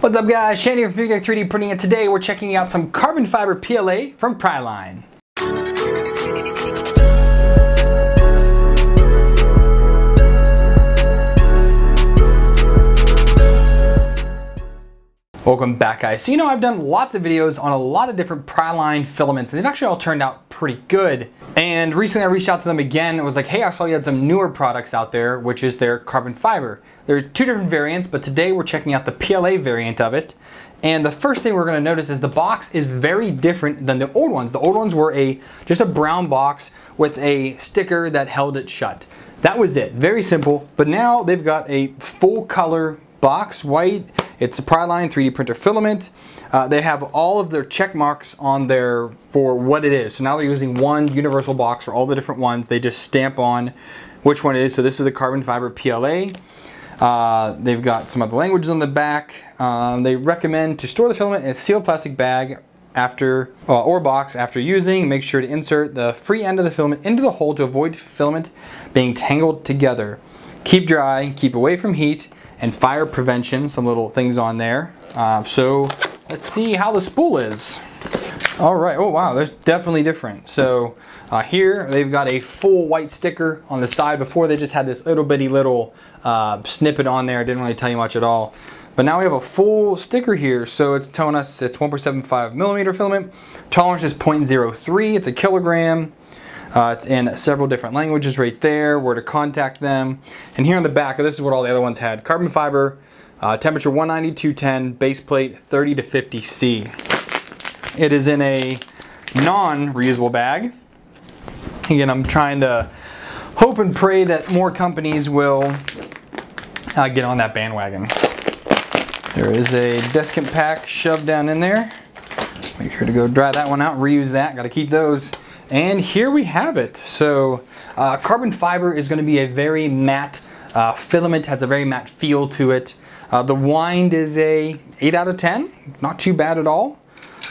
What's up guys, Shane here from 3D Printing and today we're checking out some carbon fiber PLA from Priline. Welcome back guys. So you know I've done lots of videos on a lot of different Priline filaments and they've actually all turned out pretty good. And recently I reached out to them again and was like, hey I saw you had some newer products out there which is their carbon fiber. There's two different variants but today we're checking out the PLA variant of it. And the first thing we're going to notice is the box is very different than the old ones. The old ones were a just a brown box with a sticker that held it shut. That was it, very simple. But now they've got a full color box, white. It's a Priline 3D printer filament. Uh, they have all of their check marks on there for what it is. So now they're using one universal box for all the different ones. They just stamp on which one it is. So this is the carbon fiber PLA. Uh, they've got some other languages on the back. Um, they recommend to store the filament in a sealed plastic bag after uh, or box after using. Make sure to insert the free end of the filament into the hole to avoid filament being tangled together. Keep dry, keep away from heat, and fire prevention, some little things on there. Uh, so let's see how the spool is. All right, oh wow, there's definitely different. So uh, here they've got a full white sticker on the side. Before they just had this little bitty little uh, snippet on there. Didn't really tell you much at all. But now we have a full sticker here. So it's telling us it's 1.75 millimeter filament. Tolerance is 0.03, it's a kilogram. Uh, it's in several different languages right there, where to contact them. And here on the back, this is what all the other ones had. Carbon fiber, uh, temperature 190 210, base plate 30 to 50 C. It is in a non-reusable bag. Again, I'm trying to hope and pray that more companies will uh, get on that bandwagon. There is a desiccant pack shoved down in there. Make sure to go dry that one out, reuse that, gotta keep those. And here we have it. So uh, carbon fiber is gonna be a very matte uh, filament, has a very matte feel to it. Uh, the wind is a 8 out of 10, not too bad at all.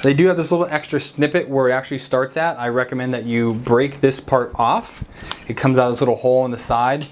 They do have this little extra snippet where it actually starts at. I recommend that you break this part off. It comes out of this little hole in the side.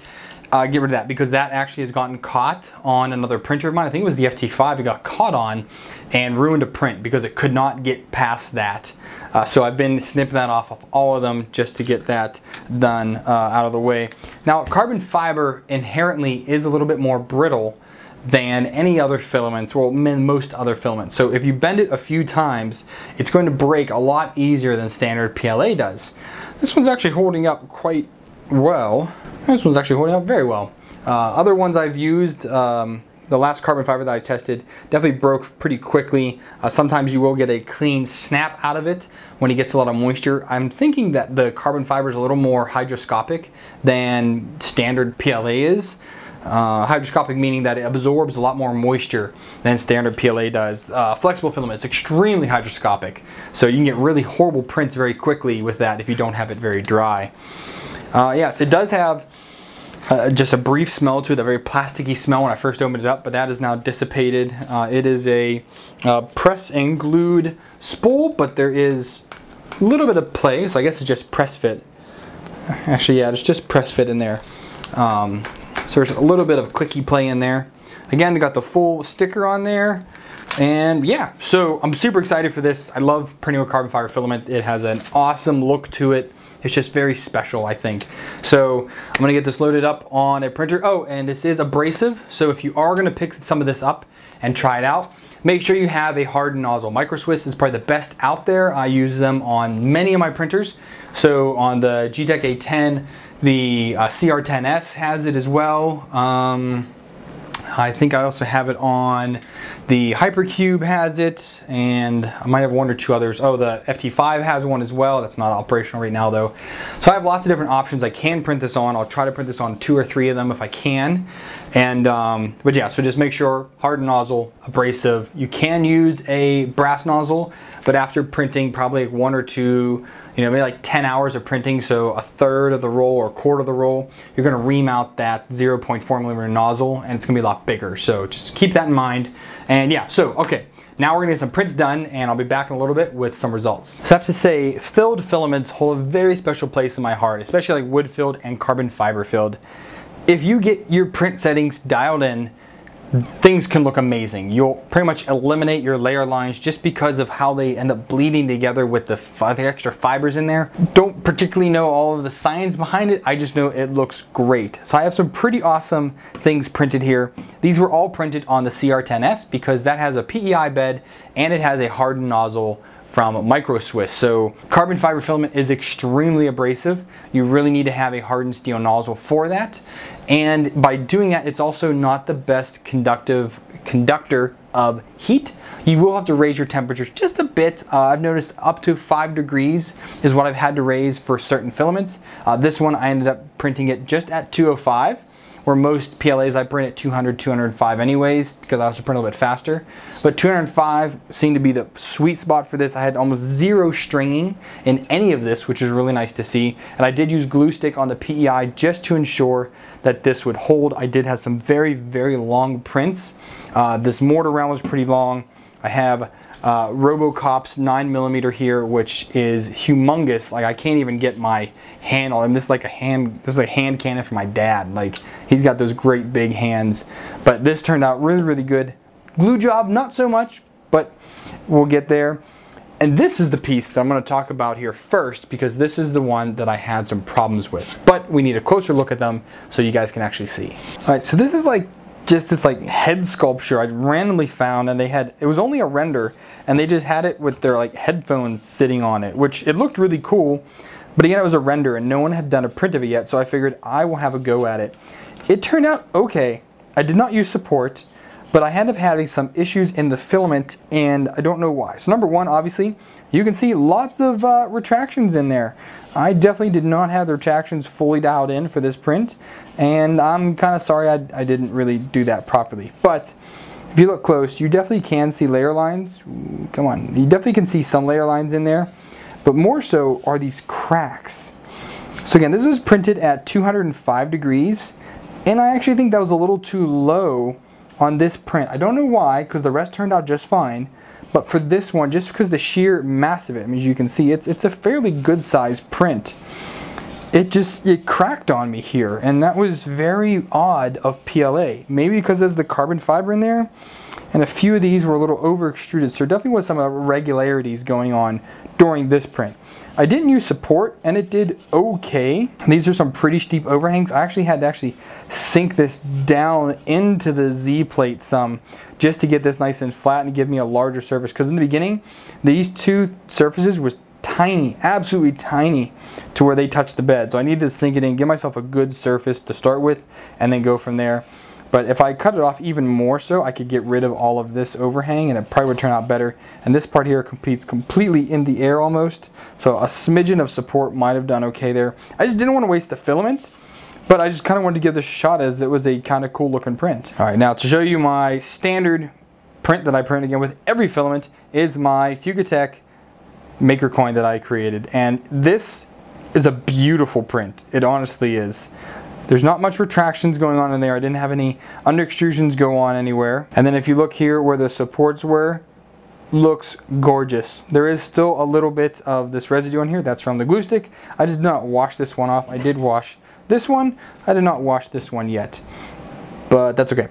Uh, get rid of that because that actually has gotten caught on another printer of mine. I think it was the FT5 it got caught on and ruined a print because it could not get past that. Uh, so I've been snipping that off of all of them just to get that done uh, out of the way. Now carbon fiber inherently is a little bit more brittle than any other filaments, well most other filaments. So if you bend it a few times, it's going to break a lot easier than standard PLA does. This one's actually holding up quite well. This one's actually holding up very well. Uh, other ones I've used, um, the last carbon fiber that I tested definitely broke pretty quickly. Uh, sometimes you will get a clean snap out of it when it gets a lot of moisture. I'm thinking that the carbon fiber is a little more hygroscopic than standard PLA is. Uh, hygroscopic meaning that it absorbs a lot more moisture than standard PLA does. Uh, flexible filament is extremely hygroscopic, so you can get really horrible prints very quickly with that if you don't have it very dry. Uh, yes, it does have uh, just a brief smell to it, a very plasticky smell when I first opened it up, but that is now dissipated. Uh, it is a uh, press and glued spool, but there is a little bit of play, so I guess it's just press fit. Actually, yeah, it's just press fit in there. Um, so there's a little bit of clicky play in there. Again, they got the full sticker on there. And yeah, so I'm super excited for this. I love printing with carbon fiber filament. It has an awesome look to it. It's just very special, I think. So I'm gonna get this loaded up on a printer. Oh, and this is abrasive. So if you are gonna pick some of this up and try it out, make sure you have a hardened nozzle. Micro Swiss is probably the best out there. I use them on many of my printers. So on the Geeetech A10, the uh, CR10S has it as well. Um, I think I also have it on the Hypercube has it, and I might have one or two others. Oh, the FT5 has one as well. That's not operational right now though. So I have lots of different options I can print this on. I'll try to print this on two or three of them if I can. And, um, but yeah, so just make sure hard nozzle, abrasive. You can use a brass nozzle, but after printing probably one or two, you know, maybe like 10 hours of printing, so a third of the roll or a quarter of the roll, you're gonna remount that 0.4 millimeter nozzle and it's gonna be a lot bigger. So just keep that in mind. And yeah, so, okay. Now we're gonna get some prints done and I'll be back in a little bit with some results. So I have to say, filled filaments hold a very special place in my heart, especially like wood filled and carbon fiber filled. If you get your print settings dialed in, things can look amazing. You'll pretty much eliminate your layer lines just because of how they end up bleeding together with the, the, extra fibers in there. Don't particularly know all of the science behind it, I just know it looks great. So I have some pretty awesome things printed here. These were all printed on the CR10S because that has a PEI bed and it has a hardened nozzle from Micro Swiss. So carbon fiber filament is extremely abrasive. You really need to have a hardened steel nozzle for that. And by doing that, it's also not the best conductive conductor of heat. You will have to raise your temperatures just a bit. Uh, I've noticed up to five degrees is what I've had to raise for certain filaments. Uh, this one, I ended up printing it just at 205 where most PLAs I print at 200, 205 anyways, because I also print a little bit faster. But 205 seemed to be the sweet spot for this. I had almost zero stringing in any of this, which is really nice to see. And I did use glue stick on the PEI just to ensure that this would hold. I did have some very, very long prints. Uh, this mortar round was pretty long. I have uh, Robocop's 9 millimeter here, which is humongous. Like I can't even get my hand on. This is like a hand. This is a hand cannon for my dad. Like he's got those great big hands. But this turned out really, really good. Glue job, not so much, but we'll get there. And this is the piece that I'm going to talk about here first because this is the one that I had some problems with. But we need a closer look at them so you guys can actually see. All right, so this is like just this like head sculpture I randomly found and they had it was only a render and they just had it with their like headphones sitting on it which it looked really cool but again it was a render and no one had done a print of it yet so I figured I will have a go at it. It turned out okay. I did not use support but I ended up having some issues in the filament and I don't know why. So number one obviously you can see lots of uh, retractions in there I definitely did not have the retractions fully dialed in for this print and I'm kind of sorry I, I didn't really do that properly. But if you look close, you definitely can see layer lines. Come on, you definitely can see some layer lines in there, but more so are these cracks. So again, this was printed at 205 degrees, and I actually think that was a little too low on this print. I don't know why, because the rest turned out just fine, but for this one, just because the sheer mass of it, I mean, as you can see, it's, it's a fairly good sized print it just it cracked on me here and that was very odd of PLA maybe because there's the carbon fiber in there and a few of these were a little over extruded so there definitely was some uh, irregularities going on during this print. I didn't use support and it did okay. These are some pretty steep overhangs. I actually had to actually sink this down into the Z plate some just to get this nice and flat and give me a larger surface because in the beginning these two surfaces was tiny, absolutely tiny to where they touch the bed. So I need to sink it in, give myself a good surface to start with, and then go from there. But if I cut it off even more so, I could get rid of all of this overhang and it probably would turn out better. And this part here competes completely in the air almost. So a smidgen of support might have done okay there. I just didn't want to waste the filaments. But I just kind of wanted to give this a shot as it was a kind of cool looking print. All right, now to show you my standard print that I print again with every filament is my Fugatech maker coin that I created. And this is a beautiful print. It honestly is. There's not much retractions going on in there. I didn't have any under extrusions go on anywhere. And then if you look here where the supports were, looks gorgeous. There is still a little bit of this residue on here. That's from the glue stick. I did not wash this one off. I did wash this one. I did not wash this one yet, but that's okay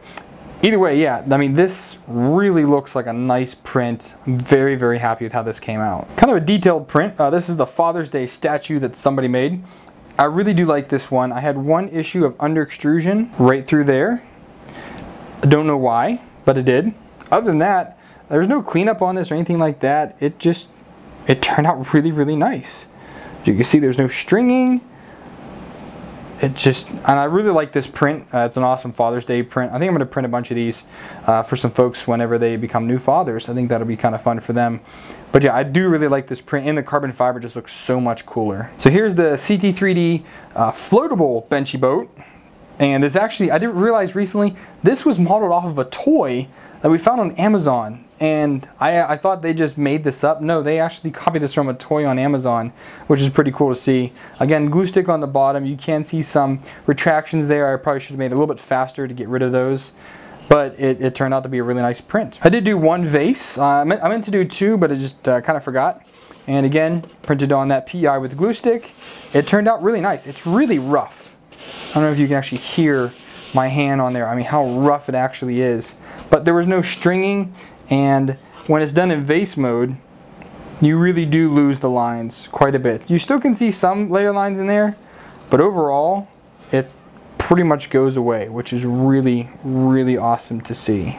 either way, yeah, I mean, this really looks like a nice print. I'm very, very happy with how this came out. Kind of a detailed print. Uh, this is the Father's Day statue that somebody made. I really do like this one. I had one issue of under extrusion right through there. I don't know why, but it did. Other than that, there's no cleanup on this or anything like that. It just, it turned out really, really nice. You can see there's no stringing it just and I really like this print. Uh, it's an awesome Father's Day print. I think I'm gonna print a bunch of these uh, for some folks whenever they become new fathers. I think that'll be kind of fun for them. But yeah I do really like this print and the carbon fiber just looks so much cooler. So here's the CT3D uh, floatable benchy boat. And it's actually I didn't realize recently this was modeled off of a toy that we found on Amazon and I, I thought they just made this up. No, they actually copied this from a toy on Amazon, which is pretty cool to see. Again, glue stick on the bottom. You can see some retractions there. I probably should have made it a little bit faster to get rid of those. But it, it turned out to be a really nice print. I did do one vase. Uh, I, meant, I, meant, to do two, but I just uh, kind of forgot. And again, printed on that PI with glue stick. It turned out really nice. It's really rough. I don't know if you can actually hear my hand on there. I mean, how rough it actually is. But there was no stringing, and when it's done in vase mode, you really do lose the lines quite a bit. You still can see some layer lines in there, but overall, it pretty much goes away, which is really, really awesome to see.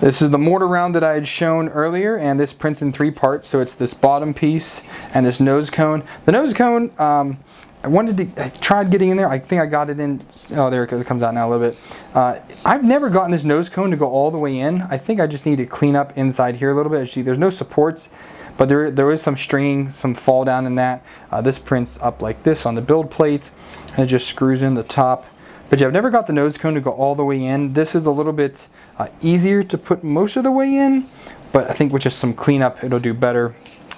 This is the mortar round that I had shown earlier, and this prints in three parts. So it's this bottom piece and this nose cone. The nose cone, um, I wanted to, I tried getting in there. I think I got it in, oh, there it comes out now a little bit. Uh, I've never gotten this nose cone to go all the way in. I think I just need to clean up inside here a little bit. See, there's no supports, but there, there is some stringing, some fall down in that. Uh, this prints up like this on the build plate, and it just screws in the top. But yeah, I've never got the nose cone to go all the way in. This is a little bit uh, easier to put most of the way in, but I think with just some cleanup, it'll do better.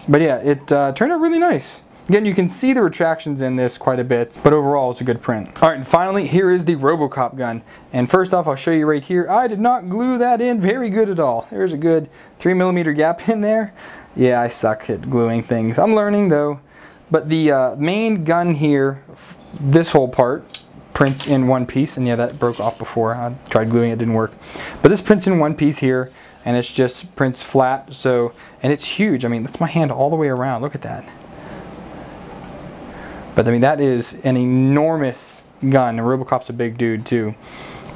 But yeah, it uh, turned out really nice. Again, you can see the retractions in this quite a bit, but overall it's a good print. All right, and finally, here is the Robocop gun. And first off, I'll show you right here. I did not glue that in very good at all. There's a good three millimeter gap in there. Yeah, I suck at gluing things. I'm learning though. But the uh, main gun here, this whole part, prints in one piece and yeah that broke off before I tried gluing it didn't work but this prints in one piece here and it's just prints flat so and it's huge I mean that's my hand all the way around look at that but I mean that is an enormous gun and Robocop's a big dude too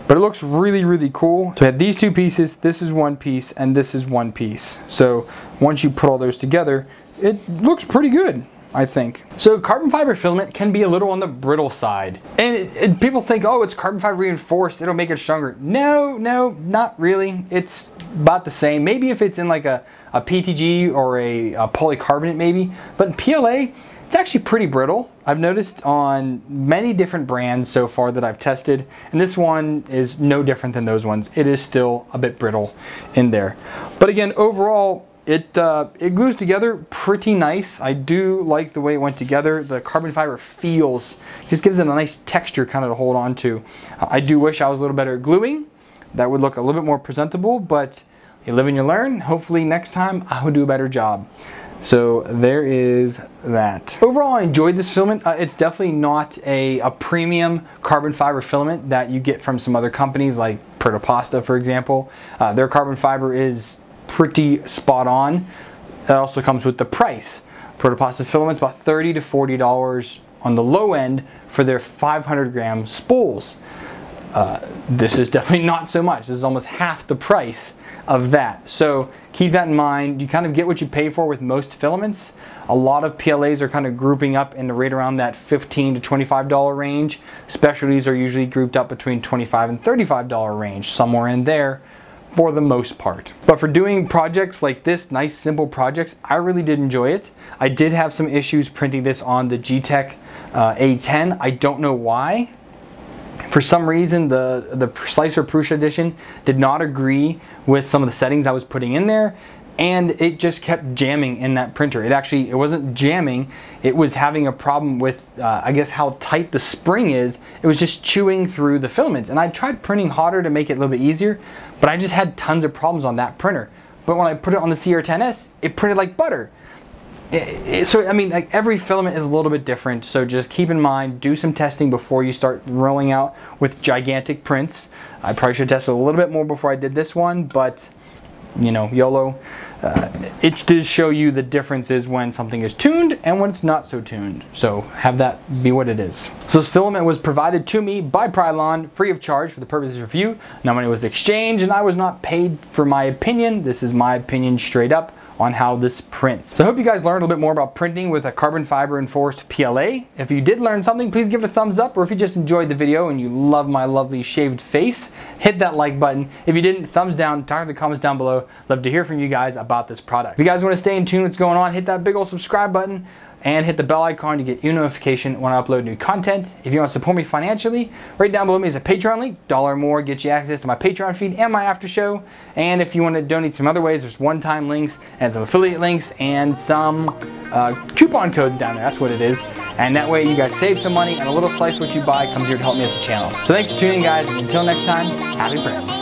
but it looks really really cool so I have these two pieces this is one piece and this is one piece so once you put all those together it looks pretty good I think. So carbon fiber filament can be a little on the brittle side. And, it, it, people think, oh, it's carbon fiber reinforced, it'll make it stronger. No, no, not really. It's about the same. Maybe if it's in like a, a PETG or a, a polycarbonate maybe, but PLA, it's actually pretty brittle. I've noticed on many different brands so far that I've tested, and this one is no different than those ones. It is still a bit brittle in there. But again, overall, it, uh, it glues together pretty nice. I do like the way it went together. The carbon fiber feels, just gives it a nice texture kind of to hold on to. I do wish I was a little better at gluing. That would look a little bit more presentable, but you live and you learn. Hopefully next time I will do a better job. So there is that. Overall, I enjoyed this filament. Uh, it's definitely not a, a premium carbon fiber filament that you get from some other companies like Protopasta, for example. Uh, their carbon fiber is pretty spot on. That also comes with the price. Protopasta filaments about 30 to $40 on the low end for their 500 gram spools. Uh, this is definitely not so much. This is almost half the price of that. So keep that in mind. You kind of get what you pay for with most filaments. A lot of PLAs are kind of grouping up in the right around that 15 to $25 range. Specialties are usually grouped up between 25 and $35 range, somewhere in there for the most part. But for doing projects like this, nice simple projects, I really did enjoy it. I did have some issues printing this on the Geeetech uh, A10. I don't know why. For some reason, the, the Slic3r Prusa edition did not agree with some of the settings I was putting in there and it just kept jamming in that printer. It actually, it wasn't jamming, it was having a problem with, uh, I guess how tight the spring is. It was just chewing through the filaments. And I tried printing hotter to make it a little bit easier, but I just had tons of problems on that printer. But when I put it on the CR10S, it printed like butter. It, it, so, I mean, like every filament is a little bit different. So just keep in mind, do some testing before you start rolling out with gigantic prints. I probably should test a little bit more before I did this one, but you know, YOLO. Uh, it does show you the differences when something is tuned and when it's not so tuned. So have that be what it is. So this filament was provided to me by Priline free of charge for the purposes of review. No money was exchanged and I was not paid for my opinion. This is my opinion straight up on how this prints. So I hope you guys learned a little bit more about printing with a carbon fiber enforced PLA. If you did learn something, please give it a thumbs up, or if you just enjoyed the video and you love my lovely shaved face, hit that like button. If you didn't, thumbs down, talk in the comments down below. Love to hear from you guys about this product. If you guys want to stay in tune what's going on, hit that big old subscribe button and hit the bell icon to get you notification when I upload new content. If you want to support me financially, right down below me is a Patreon link. Dollar more gets you access to my Patreon feed and my after show. And if you want to donate some other ways, there's one-time links and some affiliate links and some uh, coupon codes down there. That's what it is. And that way you guys save some money and a little slice what you buy comes here to help me at the channel. So thanks for tuning in guys. Until next time, happy printing.